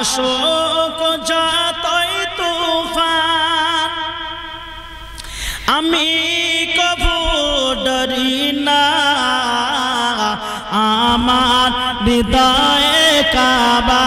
আশোক যতই তুফান আমি কবু ডরি না। আমার হৃদয় কাবা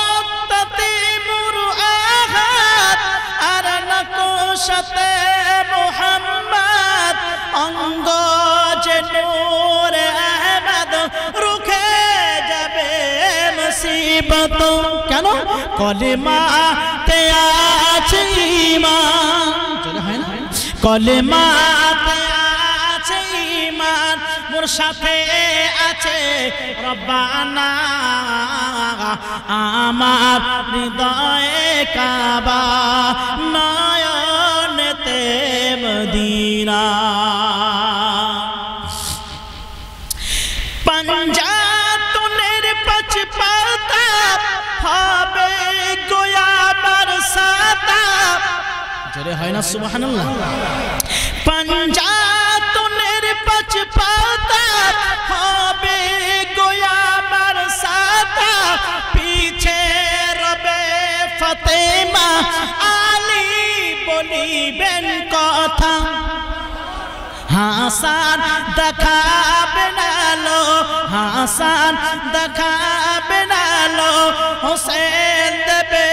নকশাতে মুহাম্মদ অঙ্গ যে নূরে আহমদ, রুখে যাবে মুসিবত। কেন? কলিমা তে আছে ঈমান। জোরে হয় না? কলিমা তে আছে ঈমান। মোর সাথে আছে রব্বানা। আমার হৃদয়ে কাবা নয়নতে মদিনা পঞ্জাতনের পাঁচ পাতা হবে গোয়াবার সাতা জোরে হয় না সুবহানাল্লাহ পঞ্জাতনের পাঁচ পাতা হবে বলিবেন কথা। হাসান দেখাবে নালো হাসান দেখাবে নালো হোসেন দেবে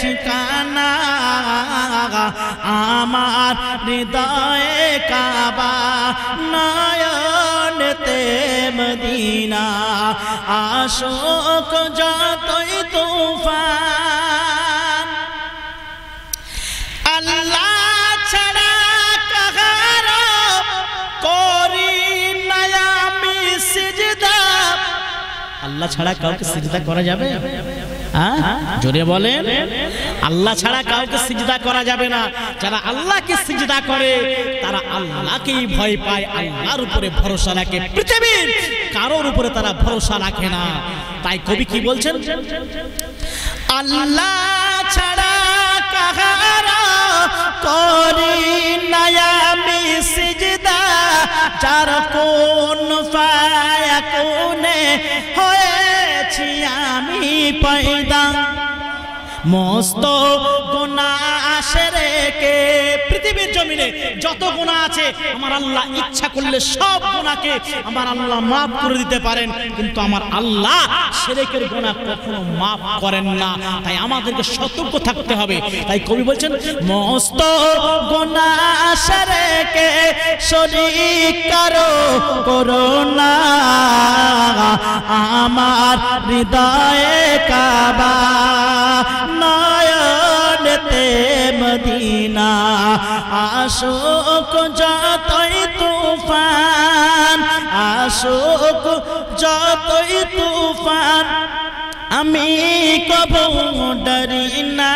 ঠিকানা। আমার হৃদয়ে কাবা নয়নতে মদিনা আশোক যতই তুফান আল্লাহ ছাড়া কাউকে সিজদা করা যাবে? হ্যাঁ? জোরে বলেন। আল্লাহ ছাড়া কাউকে সিজদা করা যাবে না। যারা আল্লাহকে সিজদা করে, তারা আল্লাহকেই ভয় পায়। আল্লাহর উপরে ভরসা রাখে পৃথিবীর। কারোর উপরে তারা ভরসা রাখে না। তাই কবি কি বলছেন? আল্লাহ ছাড়া করি সিজদা। যার কোন কোনে হয়েছি আমি পয়দা মস্ত গোনা আসে রেখে পৃথিবীর জমিনে যত গোনা আছে, আমার আল্লাহ ইচ্ছা করলে সব গোনাকে আমার আল্লাহ মাফ করে দিতে পারেন। কিন্তু আমার আল্লাহ সেরেকের গোনা কখনো মাফ করেন না। তাই আমাদেরকে সতর্ক থাকতে হবে। তাই কবি বলছেন, মস্ত গোনা আসে রেখে শরীর কারও করোনা আমার হৃদয়ে কাবা। নয়নতে মদিনা আশোক যতই তুফান আশোক যতই তুফান আমি কব ডরি না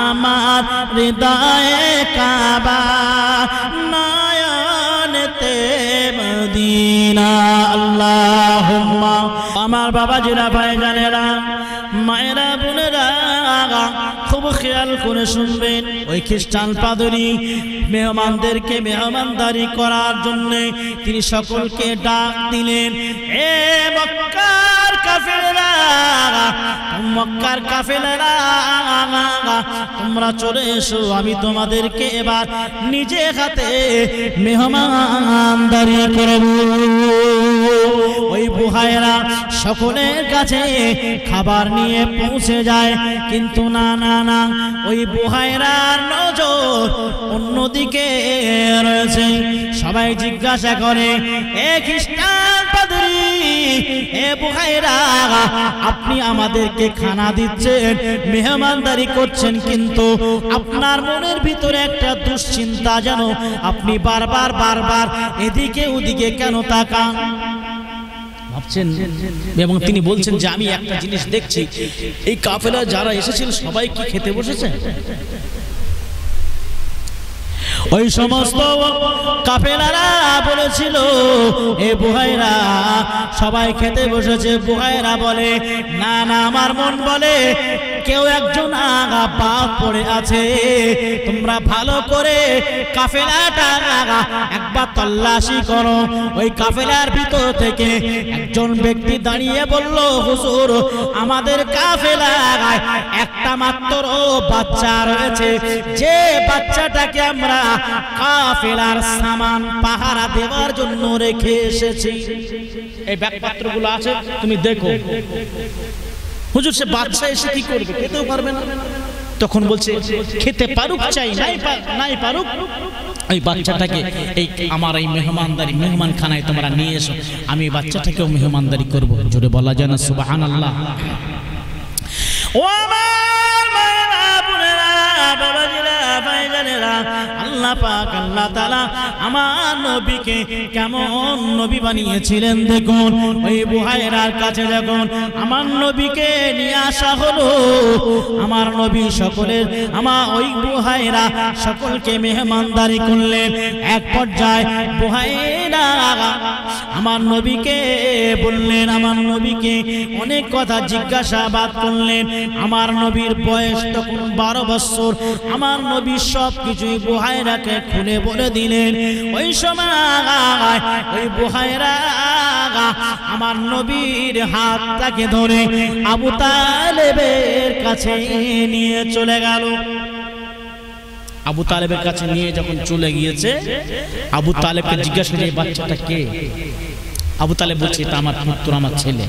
আমার হৃদয়ে কাবা নয়নতে মদিনা আল্লাহ আমার বাবা জিরা ভাই জানেরা মায়েরা, বোনেরা, খুব খেয়াল করে শুনবেন ওই খ্রিস্টান পাদরি মেহমানদেরকে মেহমানদারি করার জন্যে তিনি সকলকে ডাক দিলেন, এ মক্কার কাফেররা মক্কার কাফেররা তোমরা চলে এসো, আমি তোমাদেরকে এবার নিজে হাতে মেহমানদারি করব। ওই বুহায়রা সকলের কাছে খাবার নিয়ে পৌঁছে যায়, কিন্তু না না না, ওই বুহায়রার নজর অন্যদিকে রয়েছে। সবাই জিজ্ঞাসা করে, এ খ্রিস্টান আপনি আমাদেরকে খানা দিচ্ছেন, মেহমানদারি করছেন কিন্তু আপনার মনের ভিতরে একটা দুশ্চিন্তা যেন আপনি বারবার বারবার এদিকে, ওদিকে কেন তাকান? ভাবছেন, এবং তিনি বলছেন যে আমি একটা জিনিস দেখছি, এই কাফেলা যারা এসেছিল সবাই কি খেতে বসেছে? ওই সমস্ত কাফেলারা বলেছিল, এ বুহাইরা, সবাই খেতে বসেছে। বুহাইরা বলে, না না, আমার মন বলে, কেউ একজন আগা পাপ পড়ে আছে। তোমরা ভালো করে কাফেলাটা আগা একবার তল্লাশি করো। ওই কাফেলার ভিতর থেকে একজন ব্যক্তি দাঁড়িয়ে বলল, হুজুর, আমাদের কাফেলা আগায় একটা মাত্র বাচ্চা রয়েছে। যে বাচ্চাটাকে আমরা কাফেলার সামান পাহারা দেওয়ার জন্য রেখে এসেছি। এই ব্যাগপত্রগুলো আছে তুমি দেখো। হুজুর সে বাচ্চা এসে কি করবে? খেতেও পারবে না। তখন বলছে খেতে পারুক চাই নাই নাই পারুক। ওই বাচ্চাটাকে এই আমার এই মেহমানদারি মেহমান খানায় তোমরা নিয়ে এসো। আমি এই বাচ্চাটাকেও মেহমানদারি করব। জোরে বলা যায় না সুবাহান আল্লাহ ও আমার মায়েরা, বোনেরা, বাবাজিরা, ভাইজানেরা, আল্লাহ পাক আল্লাহ তাআলা আমার নবীকে কেমন নবী বানিয়েছিলেন দেখুন। ওই বুহাইরার কাছে যখন আমার নবীকে নিয়ে আসা হলো। আমার নবী সকলের, আমার ওই বুহাইরা সকলকে মেহমানদারি করলেন এক পর্যায়ে বুহাইরা আমার নবীকে বললেন, আমার নবীকে অনেক কথা জিজ্ঞাসাবাদ করলেন। আমার নবীর বয়স তখন বারো বছর। আমার নবী সব কিছুই বুহাইরাকে খুলে বলে দিলেন, ওই সময় ওই বুহাইরা, আমার নবীর হাতটাকে ধরে আবু তালেবের কাছে নিয়ে চলে গেল। আবু তালেবের কাছে নিয়ে যখন চলে গিয়েছে, আবু তালেবকে জিজ্ঞাসা করে বাচ্চাটা কে? আবু তালেব বলছে, এটা আমার পুত্র, আমার ছেলে।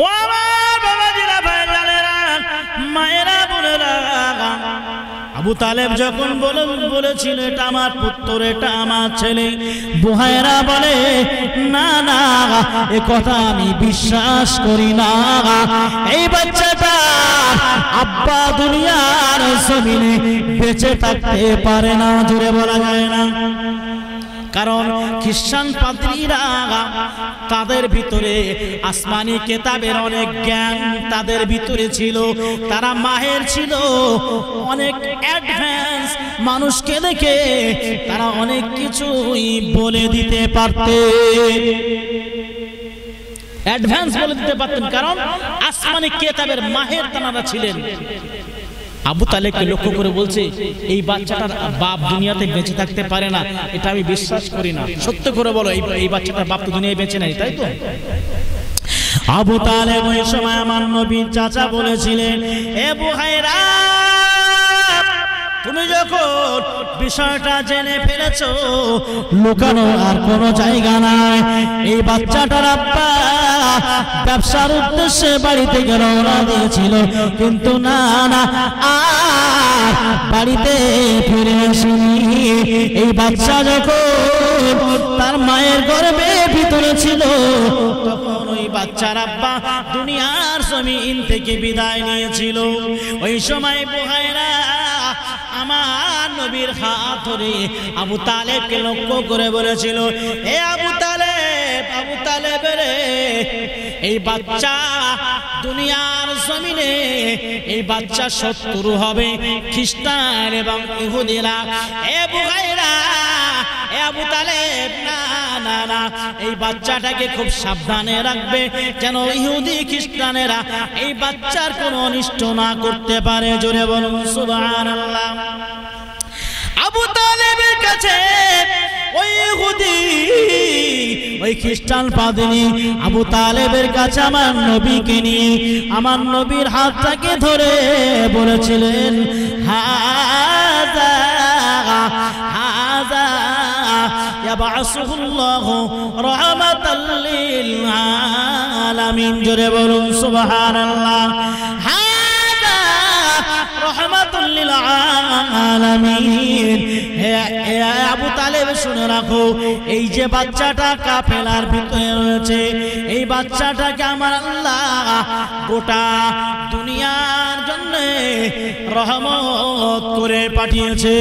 ও আমার বাবাজিরা, ভাইজানেরা, মায়েরা, বোনেরা আবু তালেব যখন বলেন, বলেছিল, এটা আমার পুত্র, এটা আমার ছেলে। বুহায়রা বলে, না না, এ কথা আমি বিশ্বাস করি না। এই বাচ্চাটা আব্বা দুনিয়ার জমিনে বেঁচে থাকতে পারে না জুড়ে বলা যায় না। কারণ খ্রিস্টান পাদ্রীরা তাদের ভিতরে আসমানি কেতাবের অনেক জ্ঞান তাদের ভিতরে ছিল, তারা মাহের ছিল, অনেক অ্যাডভান্স মানুষকে দেখে তারা অনেক কিছুই বলে দিতে পারতে। অ্যাডভান্স বলে দিতে পারতেন কারণ আসমানি কেতাবের মাহের তারা ছিলেন। আবু তালেবকে লক্ষ্য করে বলছে, এই বাচ্চাটার বাপ দুনিয়াতে বেঁচে থাকতে পারে না, এটা আমি বিশ্বাস করি না। সত্য করে বলো এই বাচ্চাটার বাপ তো দুনিয়ায় বেঁচে নেই, তাই তো? আবু তালেব ওই সময় আমার নবীর চাচা বলেছিলেন, এ বুহাইরা তুমি যখন বিষয়টা জেনে ফেলেছো, লুকানো আর কোনো জায়গা নাই। এই বাচ্চাটার আব্বা ব্যবসার উদ্দেশ্যে বাড়ি থেকে রওনা দিয়েছিল কিন্তু না না, আর বাড়িতে ফিরে আসেনি। এই বাচ্চা যখন তার মায়ের গর্ভে ভিতরে ছিল, তখন ওই বাচ্চার আব্বা দুনিয়ার জমিন থেকে বিদায় নিয়েছিল। ওই সময় বুহাইরা আমার নবীর হাত ধরে আবু তালেবকে লক্ষ্য করে বলেছিল, এ আবু তালেব আবু তালেব রে, এই বাচ্চা দুনিয়ার জমিনে, এই বাচ্চা শত্রু হবে, খ্রিস্টান এবং ইহুদিরা। এ বুহাইরা এ আবু তালেব না এই বাচ্চাটাকে খুব সাবধানে রাখবে। ইহুদি, খ্রিস্টানেরা এই বাচ্চার কোনো অনিষ্ট না করতে পারে? জোরে বলুন আবু তালেবের কাছে ওই খ্রিস্টান পাদিনী আবু তালেবের কাছে আমার নবীকে নিয়ে, আমার নবীর হাতটাকে ধরে বলেছিলেন হাজা ইয়াবাসুল্লাহ রহমাতাল আলামিন জোরে বলুন, সুবহানাল্লাহ। আবু রাখো, এই যে বাচ্চাটা ভিতরে রয়েছে, এই বাচ্চাটাকে আমার আল্লাহ গোটা দুনিয়ার রহমত করে পাঠিয়েছে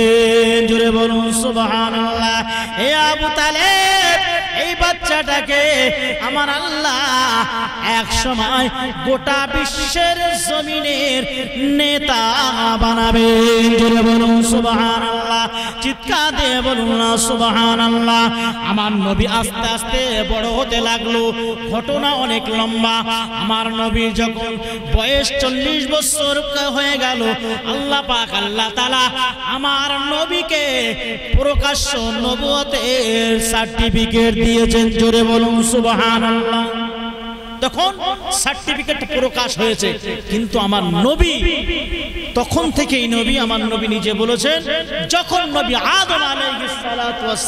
জুড়ে বলুন সুবহানাল্লাহ। এ আবু তালেব বাচ্চাটাকে আমার আল্লাহ এক সময় গোটা বিশ্বের জমিনের নেতা বানাবে। বলুন, সুবহানাল্লাহ। চিৎকার দিয়ে বলুন না, সুবহানাল্লাহ। আমার নবী আস্তে আস্তে বড় হতে লাগল। ঘটনা অনেক লম্বা। আমার নবী যখন বয়স চল্লিশ বছর হয়ে গেল, আল্লাহ পাক, আল্লাহ তালা আমার নবীকে প্রকাশ্য নবুয়তের সার্টিফিকেট দিয়েছেন। জোরে বলুন, সুবহানাল্লাহ। তখন সার্টিফিকেট প্রকাশ হয়েছে, কিন্তু আমার নবী, তখন থেকে এই নবী আমার নবী নিজে বলেছেন, যখন নবী আদম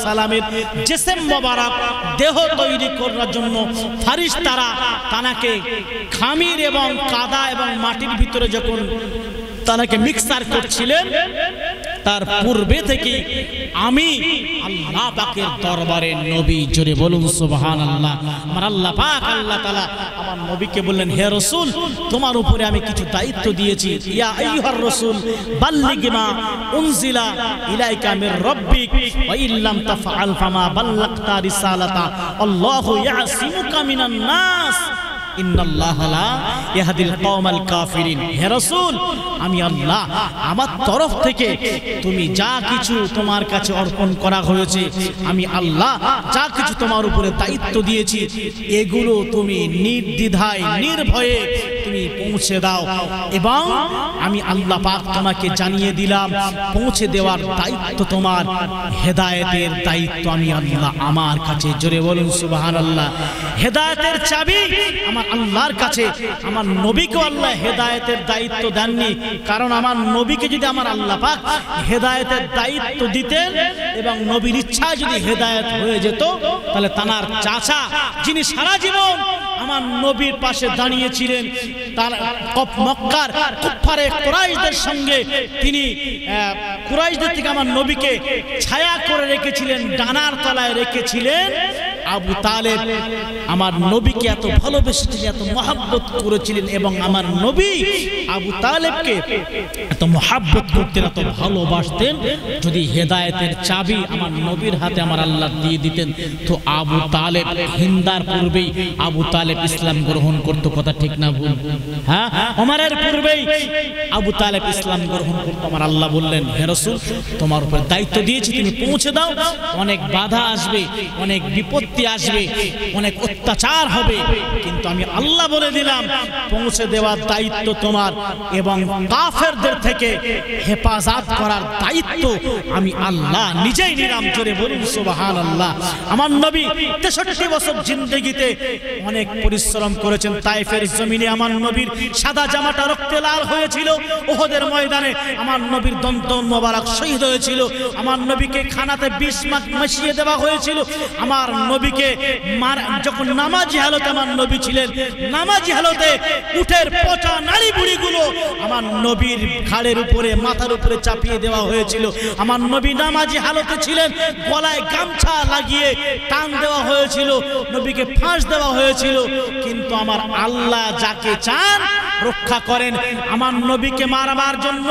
সালামের জিসম মোবারক দেহ তৈরি করার জন্য ফারিস্তারা তানাকে খামির এবং কাদা এবং মাটির ভিতরে যখন তানাকে মিক্সার করছিলেন তার পূর্বে থেকে আমি আল্লাহ পাকের দরবারে নবী জোরে বলুন সুবহান আল্লাহ আমার আল্লাহ পাক, আল্লাহ তাআলা আমার নবীকে বললেন, হে রাসূল, তোমার উপরে আমি কিছু দায়িত্ব দিয়েছি। ইয়া আইয়ুহার রাসূল, বাল্লিগ মা উনজিলা ইলাইকা মির রাব্বিক, ওয়া ইল্লাম তাফআল ফামা বাল্লাগতা রিসালাতা। আল্লাহু ইয়াসিমুকা মিনান নাস। আমি আল্লাহ, আমার তরফ থেকে তুমি যা কিছু তোমার কাছে অর্পণ করা হয়েছে, আমি আল্লাহ যা কিছু তোমার উপরে দায়িত্ব দিয়েছি, এগুলো তুমি নির্দ্বিধায়, নির্ভয়ে তুমি পৌঁছে দাও। এবং আমি আল্লাহ পাক তোমাকে জানিয়ে দিলাম, পৌঁছে দেওয়ার দায়িত্ব তোমার। হেদায়েতের দায়িত্ব আমি আল্লাহ আমার কাছে। জোরে বলুন সুবাহান আল্লাহ হেদায়েতের চাবি আমার আল্লাহর কাছে। আমার নবীকে আল্লাহ হেদায়েতের দায়িত্ব দেননি। কারণ আমার নবীকে যদি আমার আল্লাহ পাক হেদায়েতের দায়িত্ব দিতেন এবং নবীর ইচ্ছা যদি হেদায়েত হয়ে যেত, তাহলে তানার চাচা, যিনি সারা জীবন আমার নবীর পাশে দাঁড়িয়েছিলেন তার মক্কার কুফারে কুরাইশদের সঙ্গে। তিনি কুরাইশদের থেকে আমার নবীকে ছায়া করে রেখেছিলেন, ডানার তলায় রেখেছিলেন। আবু তালেব আমার নবীকে এত ভালোবেসেছিলেন এত মহাব্বত করেছিলেন এবং আমার নবী আবু তালেবকে এত মহাব্বত করতেন, এত ভালোবাসতেন। যদি হেদায়েতের চাবি আমার নবীর হাতে আমার আল্লাহ দিয়ে দিতেন, তো আবু তালেব হিন্দার পূর্বেই আবু তালেব ইসলাম গ্রহণ করতো, কথা ঠিক না ভুল? হ্যাঁ? ওমরের পূর্বেই আবু তালেব ইসলাম গ্রহণ করতো, আমার আল্লাহ বললেন, হে রাসূল, তোমার উপর দায়িত্ব দিয়েছি, তুমি পৌঁছে দাও। অনেক বাধা আসবে, অনেক বিপত্তি আসবে, অনেক অত্যাচার হবে। কিন্তু আমি আল্লাহ বলে দিলাম, পৌঁছে দেওয়ার দায়িত্ব তোমার এবং কাফেরদের থেকে হেফাজত করার দায়িত্ব আমি আল্লাহ নিজেই নিলাম। জোরে বলুন সুবহান আল্লাহ আমার নবী তেষট্টি বছর জিন্দগিতে অনেক পরিশ্রম করেছেন। তাইফের জমিনে আমার নবীর সাদা জামাটা রক্তে লাল হয়েছিল। ওহদের ময়দানে আমার নবীর দন্ত মোবারক শহীদ হয়েছিল। আমার নবীকে খানাতে বিষ মাস মিশিয়ে দেওয়া হয়েছিল। আমার নবীকে যখন নামাজি হালতে আমার নবী ছিলেন, নামাজি হালতে উঠের পচা নারী বুড়িগুলো আমার নবীর ঘাড়ের উপরে, মাথার উপরে চাপিয়ে দেওয়া হয়েছিল। আমার নবী নামাজি হালতে ছিলেন, গলায় গামছা লাগিয়ে টান দেওয়া হয়েছিল, নবীকে ফাঁস দেওয়া হয়েছিল। কিন্তু আমার আল্লাহ যাকে চান রক্ষা করেন। আমার নবীকে মারবার জন্য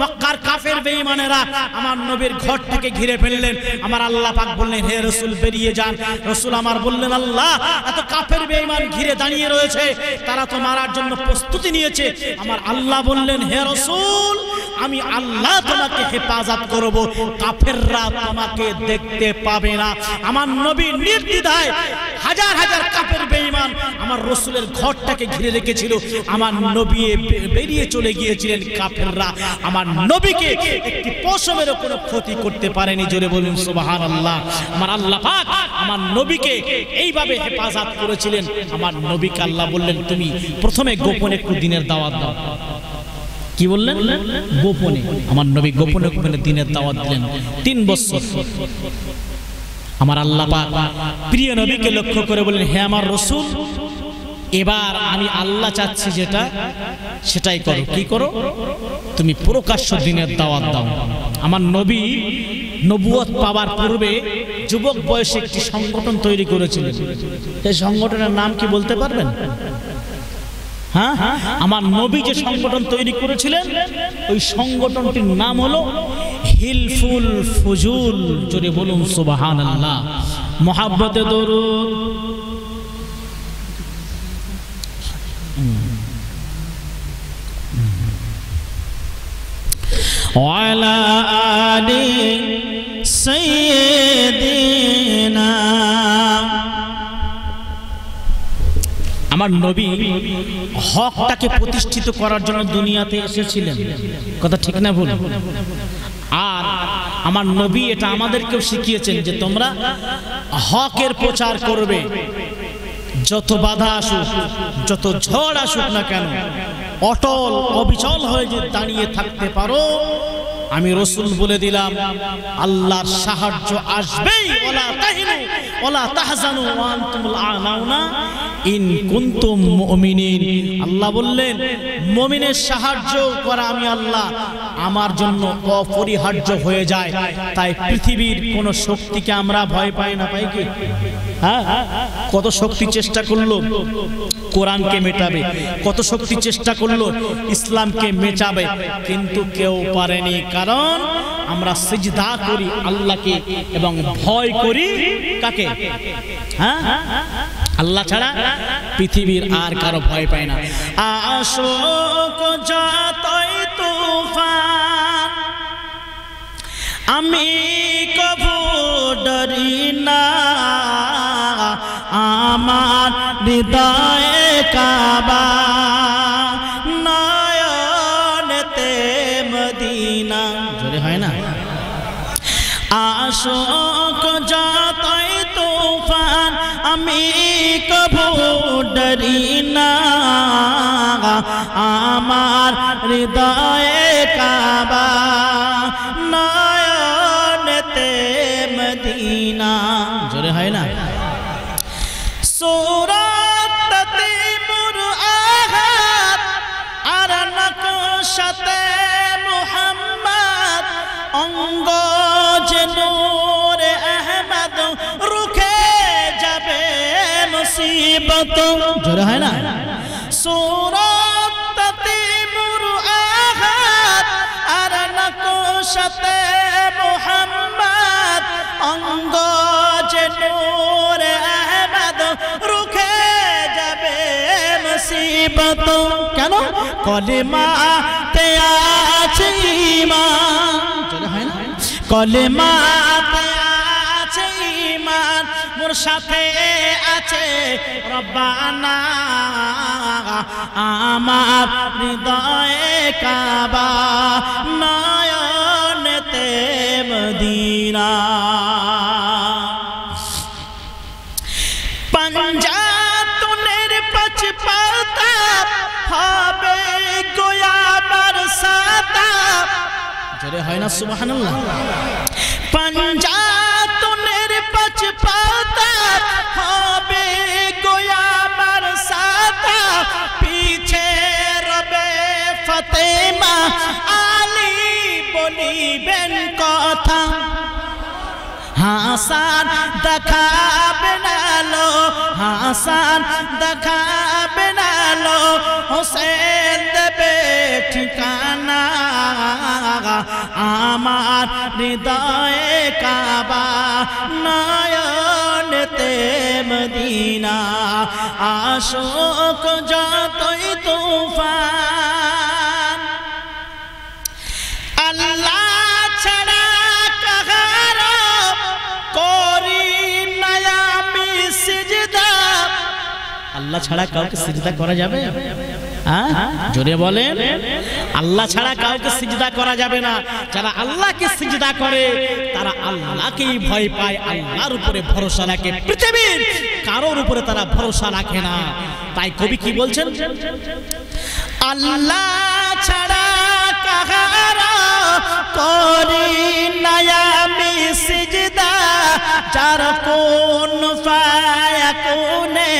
মক্কার কাফের বেঈমানেরা আমার নবীর ঘর থেকে ঘিরে ফেললেন। আমার আল্লাহ পাক বললেন, হে রসুল, বেরিয়ে যান। রসুল আমার বললেন, আল্লাহ, এত কাফের বেঈমান ঘিরে দাঁড়িয়ে রয়েছে। তারা তো মারার জন্য প্রস্তুতি নিয়েছে। আমার আল্লাহ বললেন, হে রসুল, আমি আল্লাহ তোমাকে হেফাজত করব। কাফেররা তোমাকে দেখতে পাবে না। আমার নবী নির্দ্বিধায় হাজার হাজার কাফের বেঈমান আমার রসুলের ঘরটাকে ঘিরে রেখেছিল। আমার নবী বেরিয়ে চলে গিয়েছিলেন কাফেররা। আমার নবীকে একটি পশমেরও কোনো ক্ষতি করতে পারেনি, জোরে বলুন সুবাহান আল্লাহ আমার আল্লাহ পাক আমার নবীকে এইভাবে হেফাজত করেছিলেন। আমার নবীকে আল্লাহ বললেন, তুমি প্রথমে গোপনে একটু দিনের দাওয়াত দাও। কি বললেন? গোপনে। আমার নবী গোপনে গোপনে দিনের দাওয়াত দিলেন। তিন বছর। আমার আল্লাহ পাক প্রিয় নবীকে লক্ষ্য করে বললেন, হে আমার রসুল এবার আমি আল্লাহ চাচ্ছি যেটা, সেটাই করো। কি করো? তুমি প্রকাশ্য দিনের দাওয়াত দাও। আমার নবী নবুয়ত পাওয়ার পূর্বে যুবক বয়সে একটি সংগঠন তৈরি করেছিলেন। এই সংগঠনের নাম কি বলতে পারবেন? হ্যাঁ? আমার নবী যে সংগঠন তৈরি করেছিলেন, ওই সংগঠনটির নাম হলো হিলফুল ফুজুল। জোরে বলুন সুবাহান আল্লাহ মহাব্বতে দরুদ। وعلى آل سيدنا আমার নবী হকটাকে প্রতিষ্ঠিত করার জন্য দুনিয়াতে এসেছিলেন কথা ঠিক না ভুল আর আমার নবী এটা আমাদেরকেও শিখিয়েছেন যে তোমরা হকের প্রচার করবে যত বাধা আসুক যত ঝড় আসুক না কেন অটল অবিচল হয়ে যে দাঁড়িয়ে থাকতে পারো আমি রসুল বলে দিলাম, আল্লাহর সাহায্য আসবেই, ওলা তাহিনু, ওলা তাহজানু আনতুমুল আলাউনা ইন কুনতুম মুমিনিন। আল্লাহ বললেন, মুমিনের সাহায্য করা আমি আল্লাহ, আমার জন্য অপরিহার্য হয়ে যায়। তাই পৃথিবীর কোন শক্তিকে আমরা ভয় পাই না, পাই কি? হ্যাঁ? কত শক্তি চেষ্টা করল? কোরআনকে মেটাবে, কত শক্তি চেষ্টা করল, ইসলামকে মেটাবে, কিন্তু কেউ পারেনি, কারণ আমরা সিজদা করি আল্লাহকে এবং ভয় করি কাকে? হ্যাঁ? আল্লাহ ছাড়া পৃথিবীর আর কারও ভয় পায় না। আশোক যতই তুফান, আমি কবু ডরি না। আমার হৃদয়ে কাবা, নয়নেতে মদিনা। জোরে হয় না? আশোক যতই তুফান, আমি কবু ডরি না। আমার হৃদয়ে মুসিবত। জোরে হয় না? সুরাততে মুর আহাত আর নকশাতে মুহাম্মদ, অঙ্গ যে নূরে আহমদ, রুখে যাবে মুসিবত। কেন? কলেমা তে আছে হয় কলেমা তে আছে ঈমান মোর সাথে আছে। রব্বানা আমার হৃদয়ে কাবা নয়নেতে মদিনা পঞ্জাতনের পাঁচ পাতা হবে গোয়াবার সাতা জোরে হয় না সুবহানাল্লাহ। পঞ্জাতনের পাঁচ পাতা হবে গোয়াবার সাতা পিছে রবে ফতেমা আলী বলিবেন কথা হাসান দেখাবে নালো হাসান দেখাবে নালো হোসেন ঠিকানা আমার হৃদয়ে কাবা নয়নেতে মদিনা আশোক যতই তুফান আল্লাহ ছাড়া কাউকে সিজদা করা যাবে? জোরে বলেন। আল্লাহ ছাড়া কাউকে সিজদা করা যাবে না। যারা আল্লাহকে সিজদা করে, তারা আল্লাহকেই ভয় পায়। আল্লাহর উপরে ভরসা রাখে। পৃথিবীর কারোর উপরে তারা ভরসা রাখে না। তাই কবি কি বলছেন? আল্লাহ ছাড়া কাহার করি নায়ামি সিজদা। যার কোন ফায়াকুনে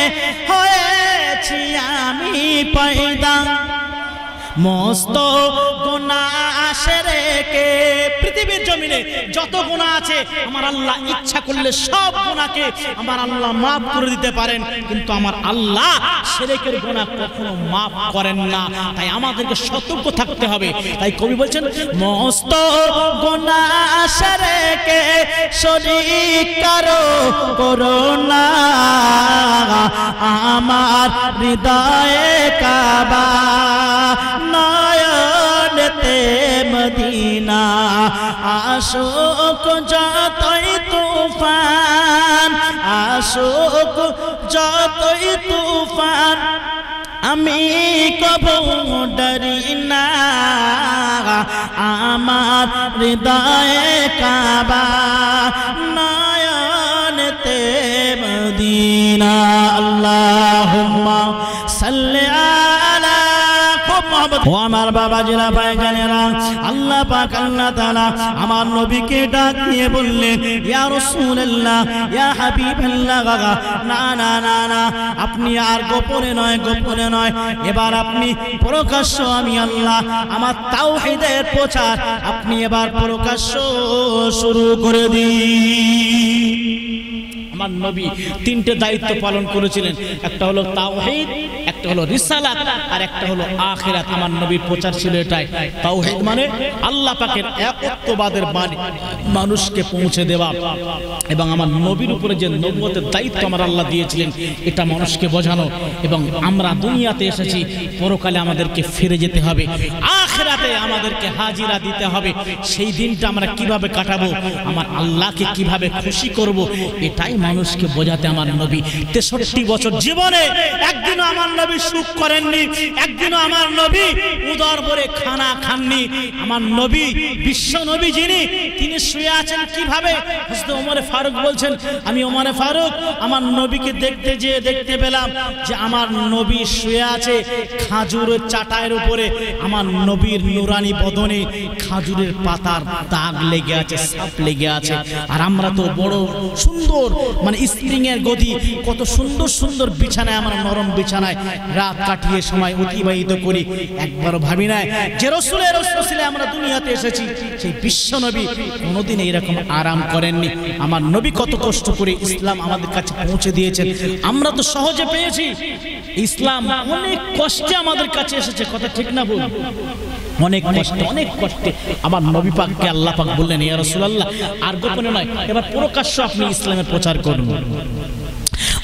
হয়েছে হয়েছি আমি পয়দা মস্ত গোনা আসে রেখে পৃথিবীর জমিনে যত গোনা আছে, আমার আল্লাহ ইচ্ছা করলে সব গোনাকে আমার আল্লাহ মাফ করে দিতে পারেন। কিন্তু আমার আল্লাহ সেরেকের গোনা কখনো মাফ করেন না। তাই আমাদেরকে সতর্ক থাকতে হবে। তাই কবি বলছেন, মস্ত গোনা আসে রেখে শরীর কারও করোনা আমার হৃদয়ে কাবা। নয়নতে মদিনা। আশোক যতই তুফান, আশোক যতই তুফান, আমি কব ডরি না। আমার হৃদয়ে কাবা, নয়নতে মদিনা। আল্লাহুম্মা সাল্লি ও আমার বাবা জিরা পায়খানেরা, আল্লাহ পাক, আল্লাহ তাআলা আমার নবীকে ডাক বললেন, ইয়া রাসূলুল্লাহ, ইয়া হাবিবাল্লাহ না না না না, আপনি আর গোপনে নয় গোপনে নয়। এবার আপনি প্রকাশ্য আমি আল্লাহ, আমার তাওহীদের প্রচার আপনি এবার প্রকাশ্য শুরু করে দিন। আমার নবী তিনটে দায়িত্ব পালন করেছিলেন। একটা হলো তাওহীদ একটা হলো রিসালাত আর একটা হলো আখিরাত। আমার নবীর প্রচার ছিল এটাই। তাওহীদ মানে আল্লাহ পাকের একত্ববাদের বাণী, মানুষকে পৌঁছে দেওয়া। এবং আমার নবীর উপরে যে নবুয়তের দায়িত্ব আমার আল্লাহ দিয়েছিলেন, এটা মানুষকে বোঝানো। এবং আমরা দুনিয়াতে এসেছি, পরকালে আমাদেরকে ফিরে যেতে হবে। আখিরাতে আমাদেরকে হাজিরা দিতে হবে। সেই দিনটা আমরা কীভাবে কাটাবো, আমার আল্লাহকে কীভাবে খুশি করব, এটাই মানুষকে বোঝাতে আমার নবী। তেষট্টি বছর জীবনে একদিনও আমার নবী সুখ করেননি। একদিনও আমার নবী উদর ভরে খানা খাননি। আমার নবী, বিশ্ব নবী যিনি, তিনি শুয়ে আছেন কীভাবে? হযরত ওমরে ফারুক বলছেন, আমি ওমরে ফারুক, আমার নবীকে দেখতে যেয়ে দেখতে পেলাম যে আমার নবী শুয়ে আছে খাজুরের চাটায়ের উপরে। আমার নবীর নুরানি বদনে খাজুরের পাতার দাগ লেগে আছে, সাপ লেগে আছে। আর আমরা তো বড় সুন্দর মানে স্প্রিং এর গদি কত সুন্দর সুন্দর বিছানায়, আমার নরম বিছানায় রাত কাটিয়ে সময় অতিবাহিত করি। একবারও ভাবি নাই যে রসুলের রসুলে আমরা দুনিয়াতে এসেছি। সেই বিশ্ব নবী কোনোদিন এইরকম আরাম করেননি। আমার নবী কত কষ্ট করে ইসলাম আমাদের কাছে পৌঁছে দিয়েছেন। আমরা তো সহজে পেয়েছি। ইসলাম অনেক কষ্টে আমাদের কাছে এসেছে। কথা ঠিক না বল অনেক কষ্ট, অনেক কষ্টে। আমার নবী পাককে আল্লাহ পাক বললেন, ইয়া রাসূলুল্লাহ, আর গোপনে নয়, এবার প্রকাশ্য আপনি ইসলামের প্রচার করুন।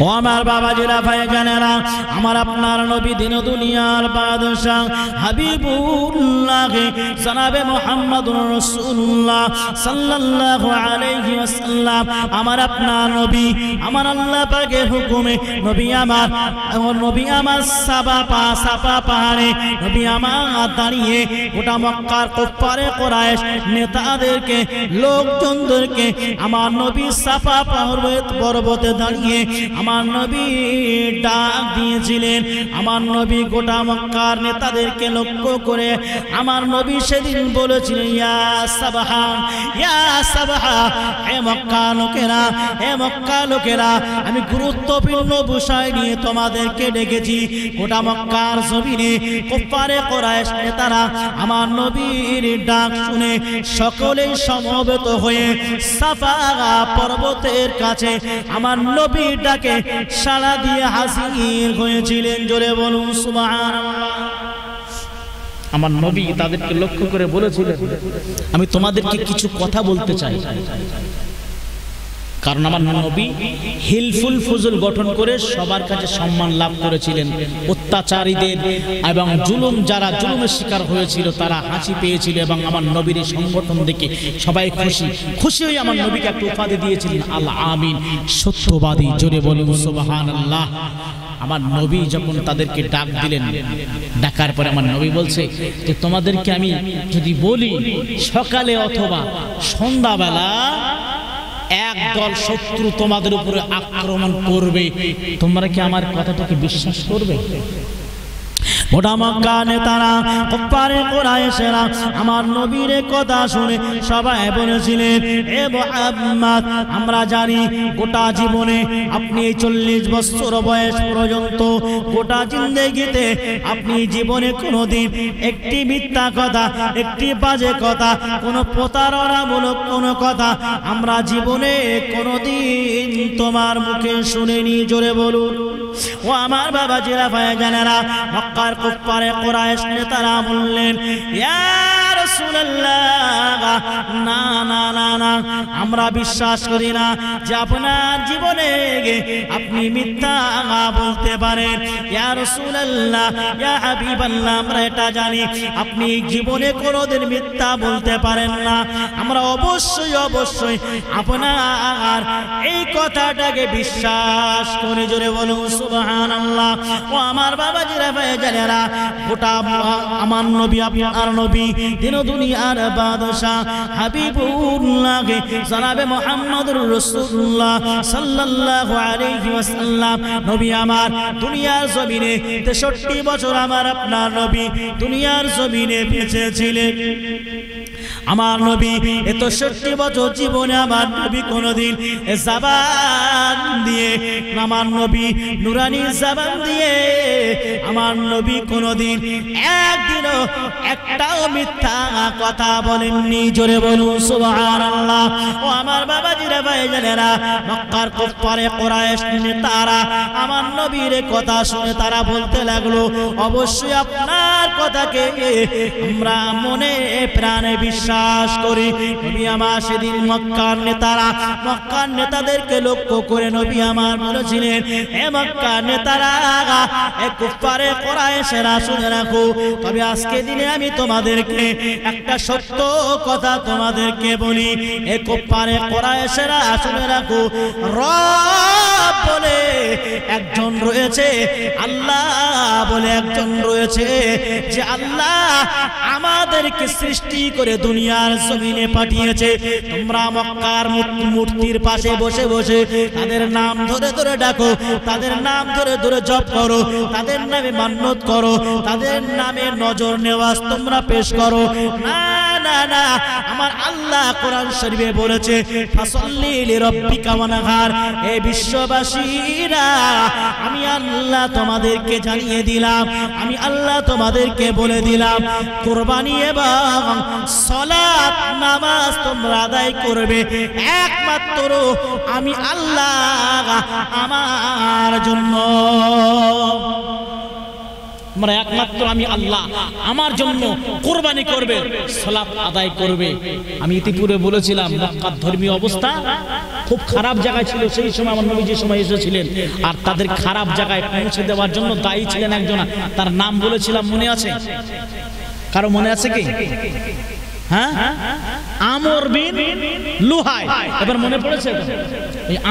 ও আমার বাবা জিরা ভাই জানেরা, আমার আপনার নবী দিন দুনিয়ার বাদশাহ হাবিবুল্লাহ, জানাবে মুহাম্মদুর রাসূলুল্লাহ সাল্লাল্লাহু আলাইহি ওয়াসাল্লাম। আমার আপনার নবী, আমার আল্লাহ পাকের হুকুমে, নবী আমার আমার নবী আমার সাবা পা, সাপা পাহাড়ে, নবী আমার দাঁড়িয়ে গোটা মক্কার কোপারে কোরাইশ নেতাদেরকে, লোকজনদেরকে, আমার নবী সাফা পর্বত পর্বতে দাঁড়িয়ে, আমার নবী ডাক দিয়েছিলেন। আমার নবী গোটা মক্কার নেতাদেরকে লক্ষ্য করে আমার নবী সেদিন বলেছিলেন, ইয়া সাবাহা ইয়া সাবাহা হে মক্কা লোকেরা হে মক্কা লোকেরা, আমি গুরুত্বপূর্ণ বিষয় নিয়ে তোমাদেরকে ডেকেছি। গোটা মক্কার জমিনে কোপারে কোরাইশ নেতারা আমার নবীর ডাক শুনে সকলেই সমবেত হয়ে সাফা পর্বতের কাছে আমার নবীর ডাকে সাড়া দিয়ে হাসির হয়েছিলেন, জোরে বলুন, সুবহানাল্লাহ। আমার নবী তাদেরকে লক্ষ্য করে বলেছিলেন, আমি তোমাদেরকে কিছু কথা বলতে চাই। কারণ আমার নবী হিলফুল ফুজুল গঠন করে সবার কাছে সম্মান লাভ করেছিলেন। অত্যাচারীদের এবং জুলুম, যারা জুলুমের শিকার হয়েছিল, তারা হাসি পেয়েছিল এবং আমার নবীর এই সংগঠন দেখে সবাই খুশি। খুশি হয়ে আমার নবীকে একটা উপাধি দিয়েছিলেন আল্লাহ আমিন। সত্যবাদী, জোরে বলুন সুবহান আল্লাহ আমার নবী যখন তাদেরকে ডাক দিলেন, ডাকার পরে আমার নবী বলছে যে তোমাদেরকে আমি যদি বলি, সকালে অথবা সন্ধ্যাবেলা একদল শত্রু তোমাদের উপরে আক্রমণ করবে। তোমরা কি আমার কথাটাকে বিশ্বাস করবে? গোটা মক্কা নেতারা কুফারে কুরাইশেরা আমার নবীর কথা শুনে সবাই বলেছিলেন, এ মুহাম্মদ, আমরা জানি গোটা জীবনে আপনি এই চল্লিশ বছর বয়স পর্যন্ত গোটা জিন্দেগিতে আপনি জীবনে কোনোদিন একটি মিথ্যা কথা, একটি বাজে কথা, কোনো প্রতারণামূলক কোনো কথা আমরা জীবনে কোনোদিন তোমার মুখে শুনিনি। জোরে বলুন। ও আমার বাবা জিরা ভাই জানেরা, মক্কার কুফারে কোরআশ নেতারা বললেন ইয়া আমরা বিশ্বাস করি না যে আপনার জীবনে আপনি মিথ্যা বলতে পারেন। আমরা এটা জানি। আপনি জীবনে কোনোদিন মিথ্যা বলতে পারেন না। আমরা অবশ্যই অবশ্যই আপনার এই কথাটাকে বিশ্বাস করে। জোরে বলুন, সুবহানাল্লাহ। ও আমার বাবা জিরা ভাই জানেরা গোটা আমার নবী, আপনার নবী দিন দুনিয়ার বাদশাহ হাবিবুল্লাহ, জানাবে মুহাম্মদুর রাসূলুল্লাহ সাল্লাল্লাহু আলাইহি ওয়াসাল্লাম। নবী আমার, দুনিয়ার জমিনে 63 বছর আমার আপনার নবী দুনিয়ার জমিনে বেঁচে ছিলেন আমার নবী এত সত্যি বছর জীবনে আমার নবী কোনোদিন জাবান দিয়ে, আমার নবী নুরানি জাবান দিয়ে, আমার নবী একদিনও একটাও মিথ্যা কথা বলেননি। জোরে বলুন ও আমার ভাই মক্কার আমার নবীর কথা শুনে তারা বলতে লাগল, অবশ্যই আপনার কথাকে আমরা মনে প্রাণে বিশ্বাস করি। আমার সেদিন মক্কার নেতারা, মক্কার নেতাদেরকে লক্ষ্য করে নবী আমার বলেছিলেন, এ মক্কার নেতারা, এ কুফারে কোরাইশেরা শুনে রাখো। তবে আজকে দিনে আমি তোমাদেরকে একটা সত্য কথা তোমাদেরকে বলি, এ কুফারে কোরাইশেরা শুনে রাখো। রব বলে একজন রয়েছে, আল্লাহ বলে একজন রয়েছে, যে আল্লাহ আমাদেরকে সৃষ্টি করে দুনিয়ার জমিনে পাঠিয়েছে। তোমরা মক্কার মূর্তি- মূর্তির পাশে বসে বসে তাদের নাম ধরে ধরে ডাকো, তাদের নাম ধরে ধরে জপ করো, তাদের নামে মান্যত করো, তাদের নামে নজর নেওয়াজ তোমরা পেশ করো। না না আমার আল্লাহ কোরআন শরীফে বলেছে এ বিশ্ববাসীরা, আমি আল্লাহ তোমাদেরকে জানিয়ে দিলাম, আমি আল্লাহ তোমাদেরকে বলে দিলাম, কোরবানি এবং সলাত নামাজ তোমরা আদায় করবে। একমাত্র আমি আল্লাহ আমার জন্য। তোমরা একমাত্র আমি আল্লাহ। আমার জন্য কোরবানি করবে সালাত আদায় করবে। আমি ইতিপূর্বে বলেছিলাম, মক্কার ধর্মীয় অবস্থা খুব খারাপ জায়গায় ছিল, সেই সময় আমার নবী যে সময় এসেছিলেন। আর তাদের খারাপ জায়গায় পৌঁছে দেওয়ার জন্য দায়ী ছিলেন একজন। তার নাম বলেছিলাম মনে আছে? কারও মনে আছে কি? হ্যাঁ? আমর বিন লুহাই। এবার মনে পড়েছে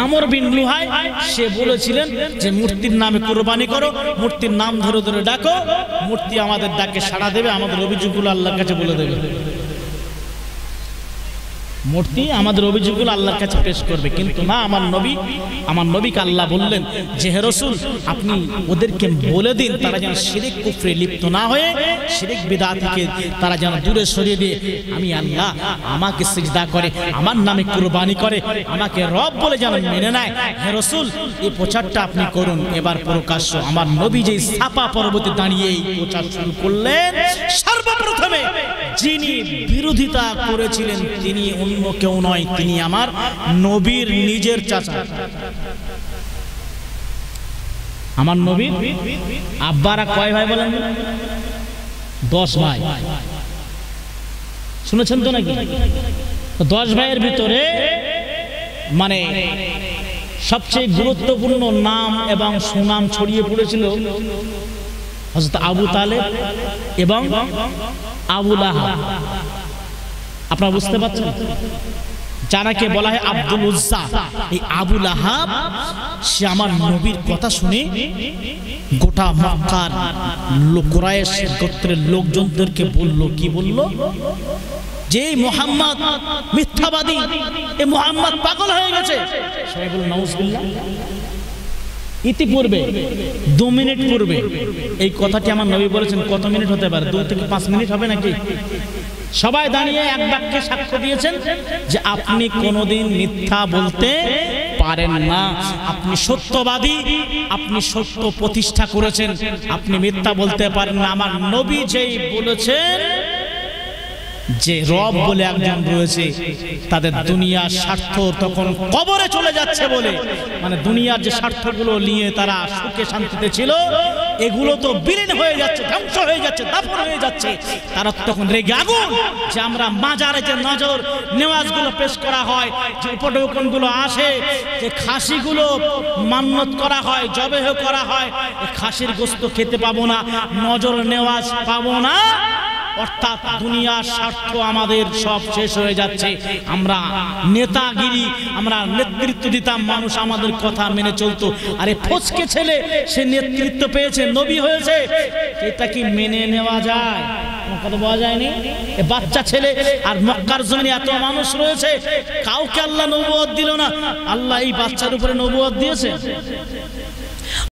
আমর বিন লুহাই, সে বলেছিলেন যে, মূর্তির নামে কোরবানি করো, মূর্তির নাম ধরে ধরে ডাকো, মূর্তি আমাদের ডাকে সাড়া দেবে, আমাদের অভিযোগগুলো আল্লাহর কাছে বলে দেবে। মূর্তি আমাদের অভিযোগগুলো আল্লাহর কাছে পেশ করবে। কিন্তু না, আমার নবী, আমার নবীকে আল্লাহ বললেন যে, হে রসুল, আপনি ওদেরকে বলে দিন, তারা যেন শিরিক, কুফরে লিপ্ত না হয়ে, শিরিক বিদা থেকে তারা যেন দূরে সরিয়ে দিয়ে, আমি আল্লাহ আমাকে সিজদা করে, আমার নামে কুরবানি করে, আমাকে রব বলে যেন মেনে নেয়। হে রসুল, এই প্রচারটা আপনি করুন। এবার প্রকাশ্য, আমার নবী যে সাপা পর্বতে দাঁড়িয়ে এই প্রচার শুরু করলেন, সর্বপ্রথমে যিনি বিরোধিতা করেছিলেন, তিনি অন্য কেউ নয়, তিনি আমার নবীর নিজের চাচা। আমার নবীর আব্বারা কয় ভাই বলেন? দশ ভাই। শুনেছেন তো নাকি? দশ ভাইয়ের ভিতরে মানে সবচেয়ে গুরুত্বপূর্ণ নাম এবং সুনাম ছড়িয়ে পড়েছিল হযরত আবু তালেব এবং আবু লাহাব। আপনারা বুঝতে পারছেন? যারাকে বলা হয় আব্দুল উজ্জা, এই আবুল আহাব সে আমার নবীর কথা শুনে গোটা মক্কার লোক, কুরাইশ গোত্রের লোকজনদেরকে বলল, কি বলল? যে মোহাম্মদ মিথ্যাবাদী, এই মোহাম্মদ পাগল হয়ে গেছে। সবাই বলল, নাউজুবিল্লাহ। ইতিপূর্বে, দু মিনিট পূর্বে, এই কথাটি আমার নবী বলেছেন, কত মিনিট হতে পারে? দু থেকে পাঁচ মিনিট হবে নাকি? সবাই দাঁড়িয়ে এক বাক্যে সাক্ষ্য দিয়েছেন যে আপনি কোনোদিন মিথ্যা বলতে পারেন না। আপনি সত্যবাদী, আপনি সত্য প্রতিষ্ঠা করেছেন, আপনি মিথ্যা বলতে পারেন না। আমার নবী যেই বলেছেন যে রব বলে একজন রয়েছে, তাদের দুনিয়ার স্বার্থ তখন কবরে চলে যাচ্ছে বলে। মানে দুনিয়ার যে স্বার্থগুলো নিয়ে তারা সুখে শান্তিতে ছিল, এগুলো তো বিলীন হয়ে যাচ্ছে, ধ্বংস হয়ে যাচ্ছে, দাফন হয়ে যাচ্ছে। তারা তখন রেগে আগুন যে আমরা মাজারে যে নজর নেওয়াজগুলো পেশ করা হয়, যে উপঢৌকনগুলো আসে, যে খাসিগুলো মান্যত করা হয়, জবেহ করা হয় খাসির গোস্ত খেতে পাবো না, নজর নেওয়াজ পাবো না। অর্থাৎ দুনিয়ার স্বার্থ আমাদের সব শেষ হয়ে যাচ্ছে। আমরা নেতাগিরি, আমরা নেতৃত্ব দিতাম, মানুষ আমাদের কথা মেনে চলতো। আরে ফচকে ছেলে, সে নেতৃত্ব পেয়েছে, নবী হয়েছে। এটা কি মেনে নেওয়া যায়? বাচ্চা ছেলে, আর মক্কার জমিনে এত মানুষ রয়েছে, কাউকে আল্লাহ নবুয়ত দিল না। আল্লাহ এই বাচ্চার উপরে নবুয়ত দিয়েছে।